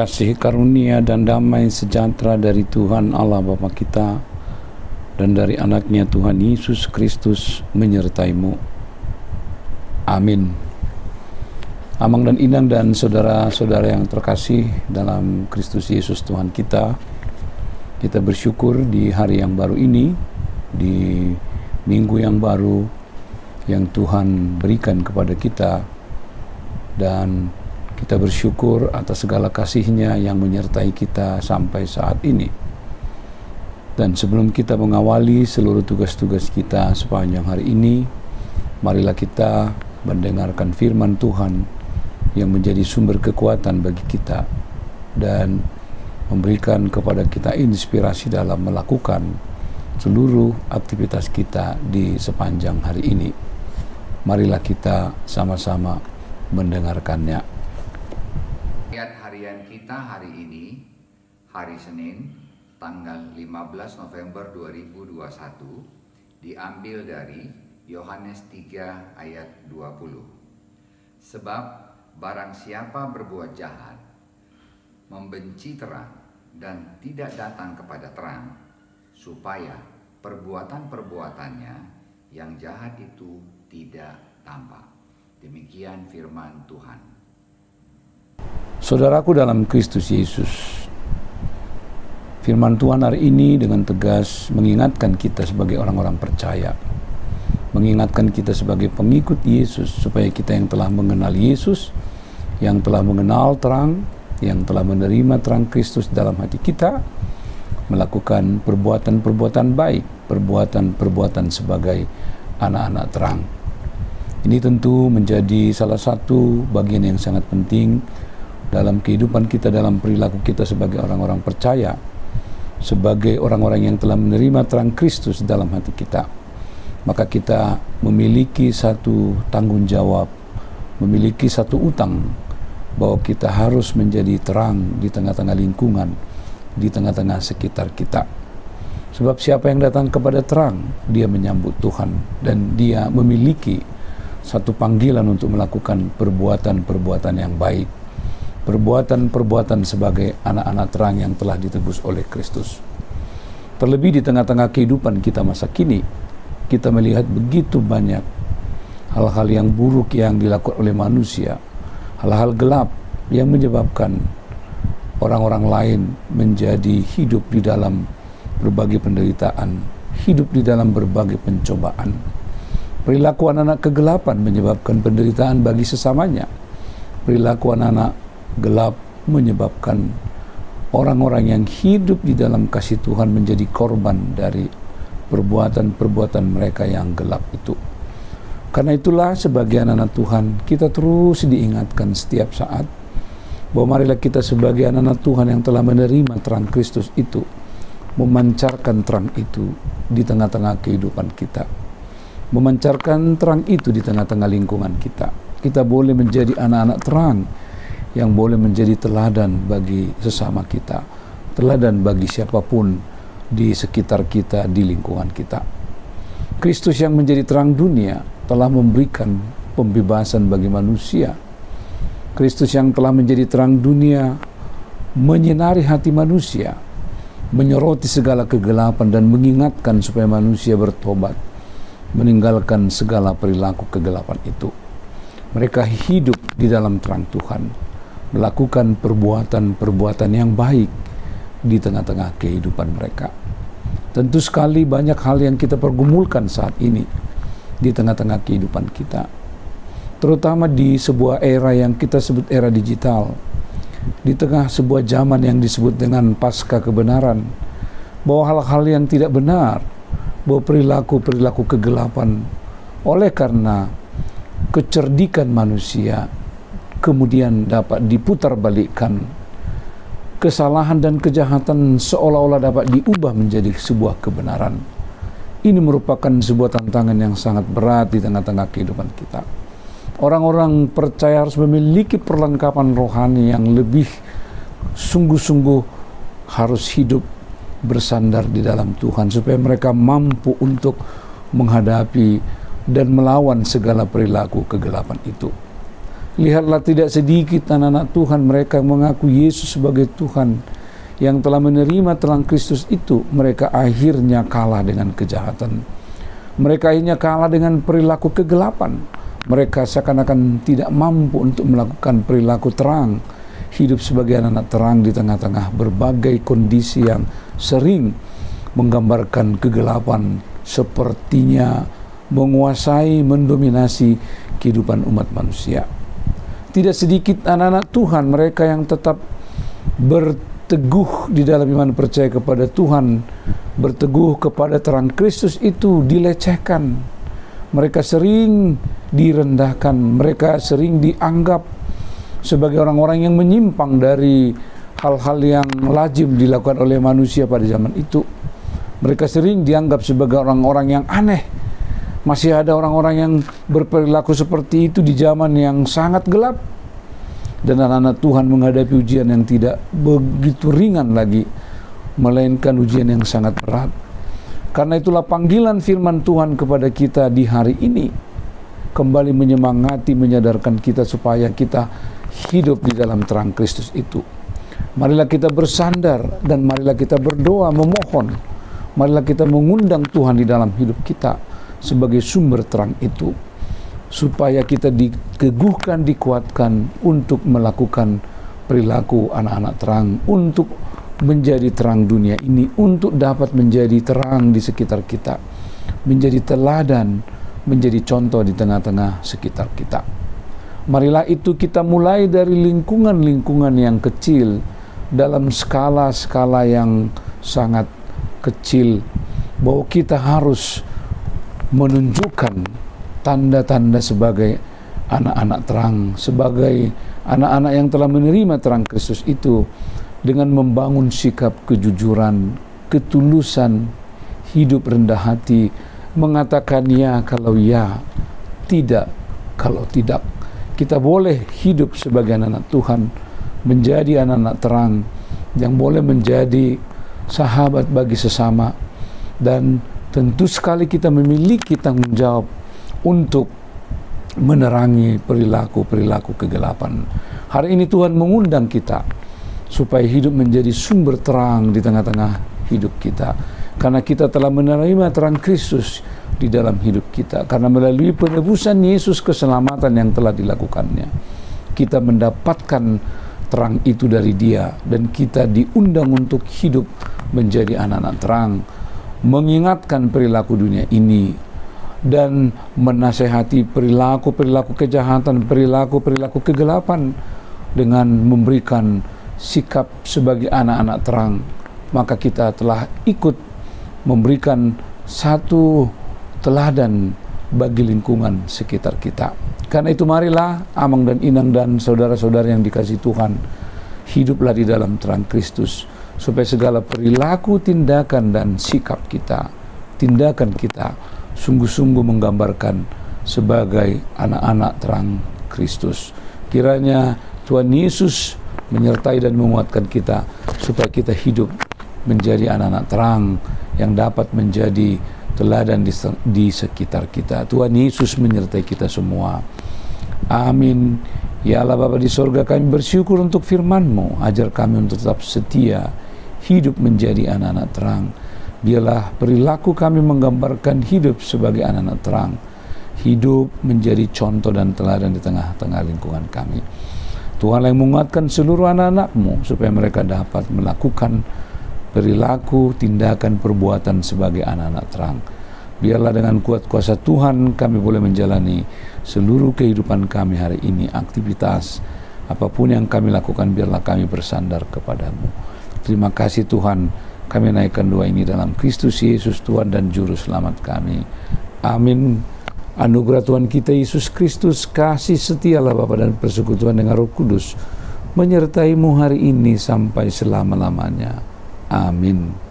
kasih karunia dan damai sejahtera dari Tuhan Allah Bapa kita dan dari anaknya Tuhan Yesus Kristus menyertaimu. Amin. Amang dan Inang dan saudara-saudara yang terkasih dalam Kristus Yesus Tuhan kita, kita bersyukur di hari yang baru ini, di minggu yang baru yang Tuhan berikan kepada kita dan kita bersyukur atas segala kasihnya yang menyertai kita sampai saat ini. Dan sebelum kita mengawali seluruh tugas-tugas kita sepanjang hari ini, marilah kita mendengarkan firman Tuhan yang menjadi sumber kekuatan bagi kita dan memberikan kepada kita inspirasi dalam melakukan seluruh aktivitas kita di sepanjang hari ini. Marilah kita sama-sama mendengarkannya kita hari ini, hari Senin, tanggal 15 November 2021, diambil dari Yohanes 3 ayat 20. Sebab barang siapa berbuat jahat, membenci terang, dan tidak datang kepada terang, supaya perbuatan-perbuatannya yang jahat itu tidak tampak. Demikian firman Tuhan. Saudaraku dalam Kristus Yesus, firman Tuhan hari ini dengan tegas mengingatkan kita sebagai orang-orang percaya, mengingatkan kita sebagai pengikut Yesus, supaya kita yang telah mengenal Yesus, yang telah mengenal terang, yang telah menerima terang Kristus dalam hati kita, melakukan perbuatan-perbuatan baik, perbuatan-perbuatan sebagai anak-anak terang. Ini tentu menjadi salah satu bagian yang sangat penting dalam kehidupan kita, dalam perilaku kita sebagai orang-orang percaya, sebagai orang-orang yang telah menerima terang Kristus dalam hati kita, maka kita memiliki satu tanggung jawab, memiliki satu utang bahwa kita harus menjadi terang di tengah-tengah lingkungan, di tengah-tengah sekitar kita. Sebab siapa yang datang kepada terang, dia menyambut Tuhan dan dia memiliki satu panggilan untuk melakukan perbuatan-perbuatan yang baik perbuatan-perbuatan sebagai anak-anak terang yang telah ditebus oleh Kristus. Terlebih di tengah-tengah kehidupan kita masa kini, kita melihat begitu banyak hal-hal yang buruk yang dilakukan oleh manusia, hal-hal gelap yang menyebabkan orang-orang lain menjadi hidup di dalam berbagai penderitaan, hidup di dalam berbagai pencobaan. Perilaku anak-anak kegelapan menyebabkan penderitaan bagi sesamanya. Perilaku anak-anak gelap menyebabkan orang-orang yang hidup di dalam kasih Tuhan menjadi korban dari perbuatan-perbuatan mereka yang gelap itu. Karena itulah sebagian anak Tuhan kita terus diingatkan setiap saat bahwa marilah kita sebagai anak-anak Tuhan yang telah menerima terang Kristus itu memancarkan terang itu di tengah-tengah kehidupan kita. Memancarkan terang itu di tengah-tengah lingkungan kita. Kita boleh menjadi anak-anak terang yang boleh menjadi teladan bagi sesama kita, teladan bagi siapa pun di sekitar kita, di lingkungan kita. Kristus yang menjadi terang dunia telah memberikan pembebasan bagi manusia. Kristus yang telah menjadi terang dunia menyinari hati manusia, menyoroti segala kegelapan dan mengingatkan supaya manusia bertobat, meninggalkan segala perilaku kegelapan itu. Mereka hidup di dalam terang Tuhan melakukan perbuatan-perbuatan yang baik di tengah-tengah kehidupan mereka. Tentu sekali banyak hal yang kita pergumulkan saat ini di tengah-tengah kehidupan kita. Terutama di sebuah era yang kita sebut era digital. Di tengah sebuah zaman yang disebut dengan pasca kebenaran. Bahwa hal-hal yang tidak benar, bahwa perilaku-perilaku kegelapan oleh karena kecerdikan manusia kemudian dapat diputar balikkan kesalahan dan kejahatan seolah-olah dapat diubah menjadi sebuah kebenaran. Ini merupakan sebuah tantangan yang sangat berat di tengah-tengah kehidupan kita. Orang-orang percaya harus memiliki perlengkapan rohani yang lebih sungguh-sungguh harus hidup bersandar di dalam Tuhan supaya mereka mampu untuk menghadapi dan melawan segala perilaku kegelapan itu. Lihatlah tidak sedikit anak-anak Tuhan mereka mengaku Yesus sebagai Tuhan yang telah menerima terang Kristus itu mereka akhirnya kalah dengan kejahatan. Mereka akhirnya kalah dengan perilaku kegelapan. Mereka seakan-akan tidak mampu untuk melakukan perilaku terang, hidup sebagai anak-anak terang di tengah-tengah berbagai kondisi yang sering menggambarkan kegelapan sepertinya menguasai, mendominasi kehidupan umat manusia. Tidak sedikit anak-anak Tuhan mereka yang tetap berteguh di dalam iman percaya kepada Tuhan, berteguh kepada terang Kristus itu dilecehkan. Mereka sering direndahkan, mereka sering dianggap sebagai orang-orang yang menyimpang dari hal-hal yang lazim dilakukan oleh manusia pada zaman itu. Mereka sering dianggap sebagai orang-orang yang aneh, masih ada orang-orang yang berperilaku seperti itu di zaman yang sangat gelap. Dan anak-anak Tuhan menghadapi ujian yang tidak begitu ringan lagi, melainkan ujian yang sangat berat. Karena itulah panggilan firman Tuhan kepada kita di hari ini kembali menyemangati, menyadarkan kita supaya kita hidup di dalam terang Kristus itu. Marilah kita bersandar dan marilah kita berdoa memohon. Marilah kita mengundang Tuhan di dalam hidup kita sebagai sumber terang itu supaya kita dikeguhkan, dikuatkan untuk melakukan perilaku anak-anak terang untuk menjadi terang dunia ini untuk dapat menjadi terang di sekitar kita menjadi teladan menjadi contoh di tengah-tengah sekitar kita. Marilah itu kita mulai dari lingkungan-lingkungan yang kecil dalam skala-skala yang sangat kecil bahwa kita harus menunjukkan tanda-tanda sebagai anak-anak terang, sebagai anak-anak yang telah menerima terang Kristus itu dengan membangun sikap kejujuran, ketulusan, hidup rendah hati, mengatakan ya kalau ya, tidak kalau tidak. Kita boleh hidup sebagai anak-anak Tuhan, menjadi anak-anak terang yang boleh menjadi sahabat bagi sesama dan tentu sekali kita memiliki tanggung jawab untuk menerangi perilaku-perilaku kegelapan. Hari ini Tuhan mengundang kita supaya hidup menjadi sumber terang di tengah-tengah hidup kita. Karena kita telah menerima terang Kristus di dalam hidup kita. Karena melalui penebusan Yesus keselamatan yang telah dilakukannya. Kita mendapatkan terang itu dari dia. Dan kita diundang untuk hidup menjadi anak-anak terang mengingatkan perilaku dunia ini dan menasehati perilaku-perilaku kejahatan, perilaku-perilaku kegelapan dengan memberikan sikap sebagai anak-anak terang, maka kita telah ikut memberikan satu teladan bagi lingkungan sekitar kita. Karena itu marilah Amang dan Inang dan saudara-saudara yang dikasih Tuhan, hiduplah di dalam terang Kristus supaya segala perilaku, tindakan dan sikap kita, tindakan kita sungguh-sungguh menggambarkan sebagai anak-anak terang Kristus. Kiranya Tuhan Yesus menyertai dan menguatkan kita supaya kita hidup menjadi anak-anak terang yang dapat menjadi teladan di, sekitar kita. Tuhan Yesus menyertai kita semua. Amin. Ya Allah Bapa di sorga kami bersyukur untuk firman-Mu. Ajar kami untuk tetap setia hidup menjadi anak-anak terang. Biarlah perilaku kami menggambarkan hidup sebagai anak-anak terang. Hidup menjadi contoh dan teladan di tengah-tengah lingkungan kami. Tuhan yang menguatkan seluruh anak-anakmu supaya mereka dapat melakukan perilaku, tindakan, perbuatan sebagai anak-anak terang. Biarlah dengan kuat kuasa Tuhan kami boleh menjalani seluruh kehidupan kami hari ini, aktivitas, apa pun yang kami lakukan biarlah kami bersandar kepadamu. Terima kasih Tuhan, kami naikkan doa ini dalam Kristus Yesus Tuhan dan Juru Selamat kami. Amin. Anugerah Tuhan kita Yesus Kristus, kasih setialah Bapa dan persekutuan dengan Roh Kudus, menyertaimu hari ini sampai selama-lamanya. Amin.